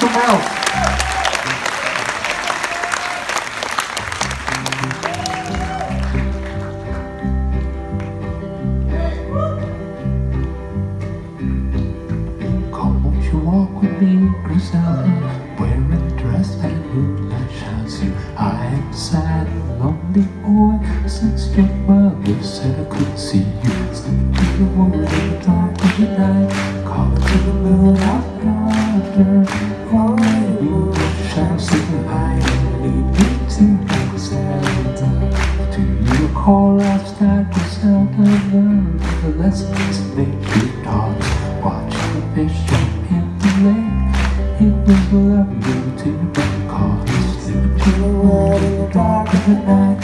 Somewhere else. Since your mother said I couldn't see you. To the wood in the dark of the night, me to Griselda. Do you recall last night, Griselda? Learned the lessons. Watching the fish jump in the lake. It was lovely to be to in the dark of the night.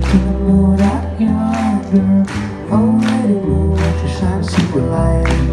To the moon. Oh, shine so bright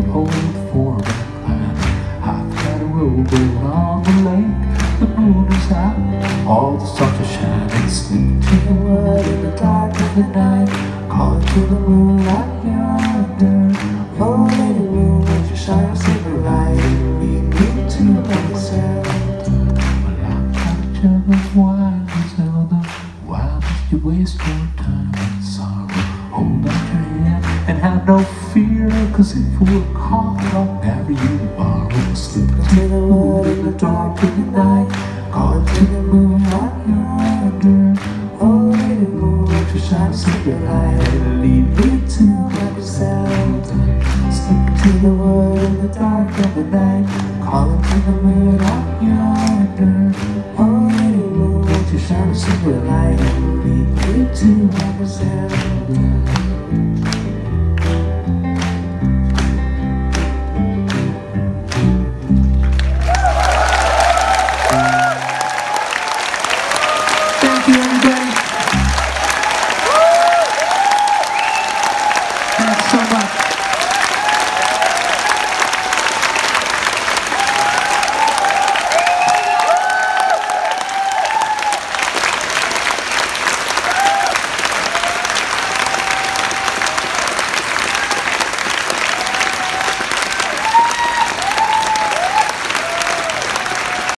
Put hold for a plan. I've got a rowboat on the lake. The moon is out, all the stars are shining. Sleep to the wood in the dark of the night. Calling to the moonlight yonder. Oh, lady moon, won't you shine so bright and lead me to the Zelda? Well, I'm trying to juggle wine, Zelda. Why must you waste your time in sorrow? Hold and have no fear, cause if we're caught, I'll marry you tomorrow. Slip into the wood in the dark of the night, calling to the moon out yonder. Oh, lady moon, you shine so bright lead me to my Griselda? Slip into the wood in the dark of the night, calling to the moon out yonder. Oh, lady moon, you shine so bright lead me to my Griselda? Yeah.